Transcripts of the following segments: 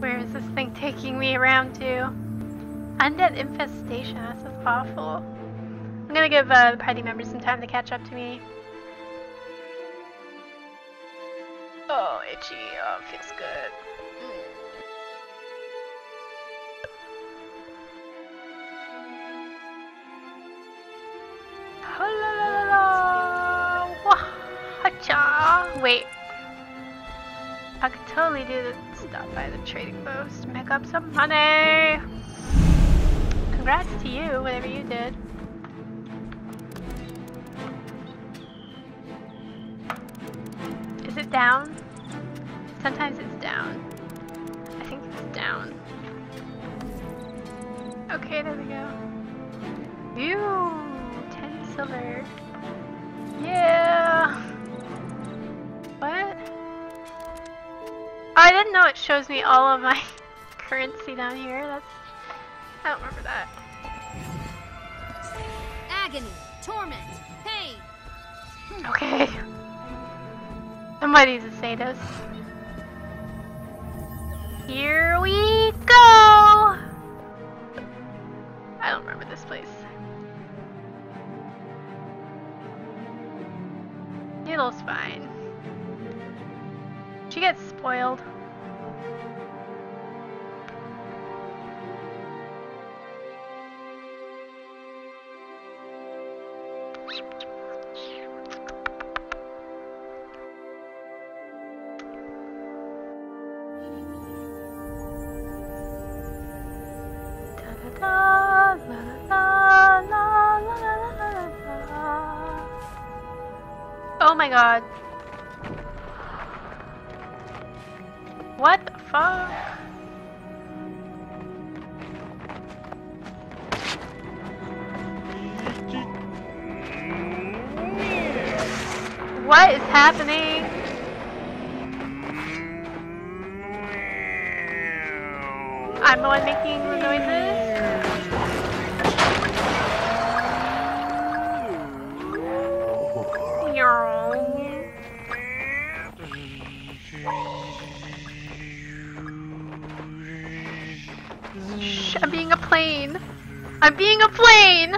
Where is this thing taking me around to? Undead infestation, this is awful. I'm gonna give uh, the party members some time to catch up to me. Oh, itchy. Oh, feels good. Mm. Wait. I could totally do the stop by the trading post, make up some money. Congrats to you, whatever you did. Is it down? Sometimes it's down. I think it's down. Okay, there we go. Ew, 10 silver. Shows me all of my currency down here. That's... I don't remember that. Agony, torment, pain. Okay. Somebody's a sadist. Oh my god. What the fuck? What is happening? I'm the one making the noises. I'm being a plane. I'm being a plane!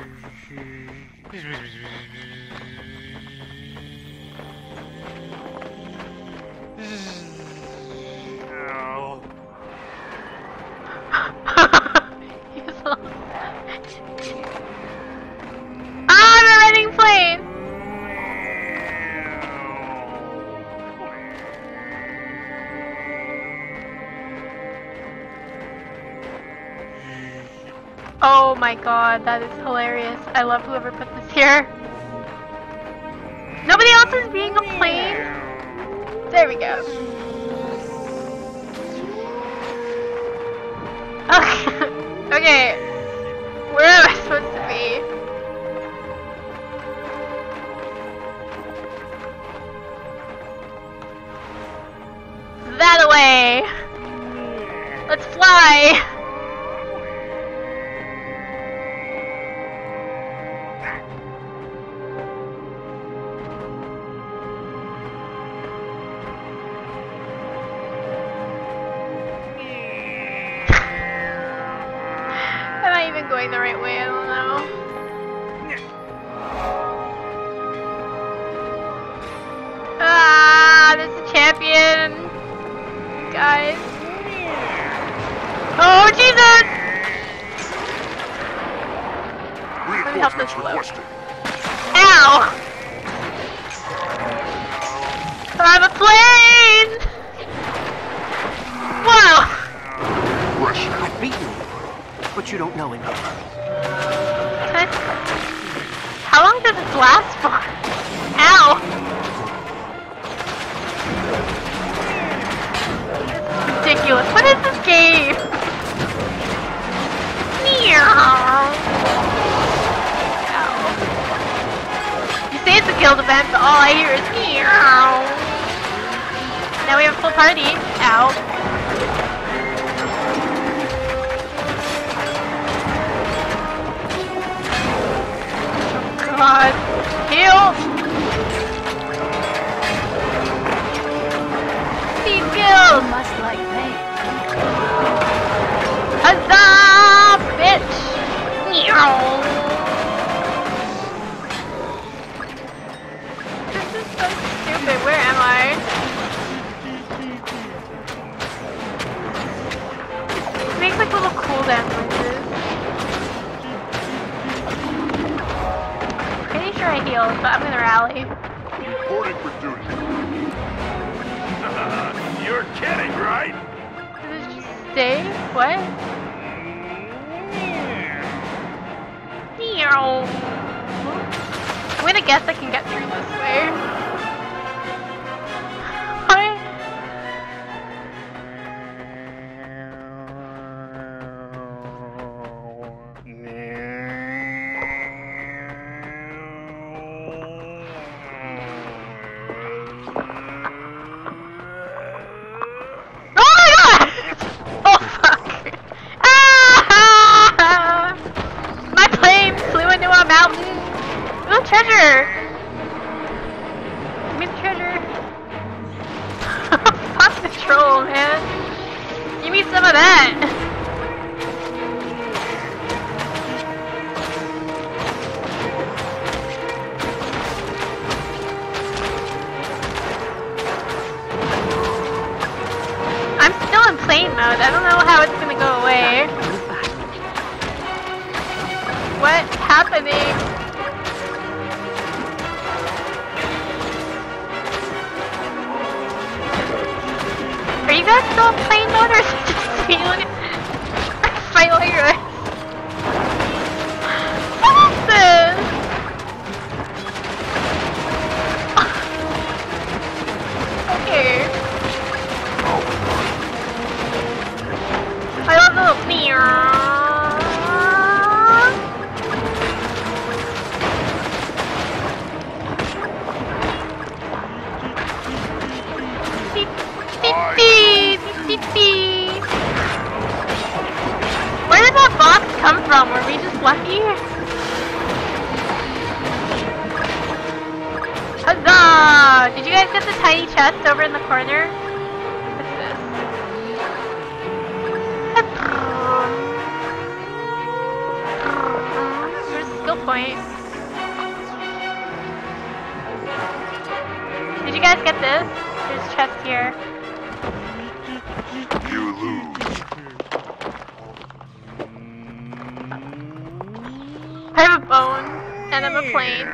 My god, that is hilarious. I love whoever put this here. Nobody else is being a plane? There we go. Okay. okay. Where am I supposed to be? That away! Let's fly! going the right way? I don't know. Ah, there's a champion! Guys. Oh, Jesus! me help this requested. Ow! I'm a plane! You don't know I- How long does this last for? Ow! Ridiculous. What is this game? Meow. Ow. You say it's a guild event, but all I hear is meow. Now we have a full party. Ow. God. Heal! Be killed! Much like me. Huzzah! my heels, but I'm gonna rally. Reporting for duty. You're kidding, right? Did what? Mm. Meow. I'm gonna guess I can get through this way. Are you guys still in plane mode or from? Were we just lucky? Huzzah! Did you guys get the tiny chest over in the corner? What's this? Where's skill point? Did you guys get this? There's chest here. I have a bone, and I'm a plane.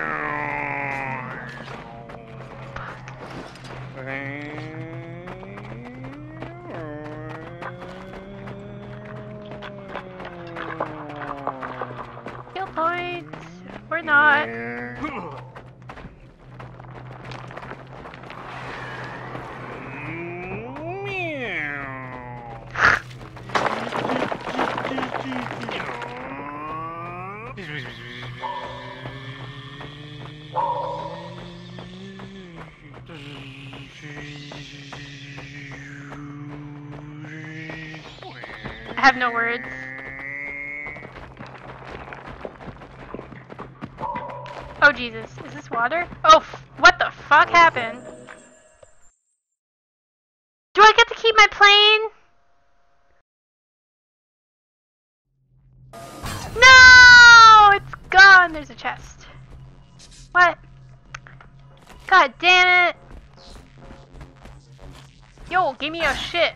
Skill point. Or not. Have no words. Oh Jesus, is this water? Oh, what the fuck happened? Do I get to keep my plane? No! It's gone! There's a chest. What? God damn it! Yo, give me your shit.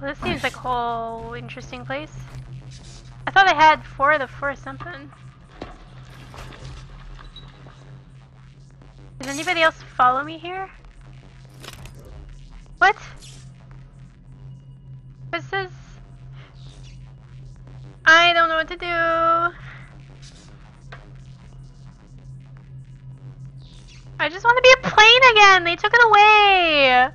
Well, this seems like a whole interesting place. I thought I had four of the four something. Did anybody else follow me here? What? What's this? I don't know what to do. I just want to be a plane again. They took it away.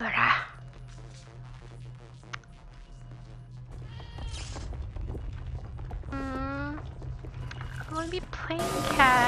Bruh. Mm, I want to be playing cat.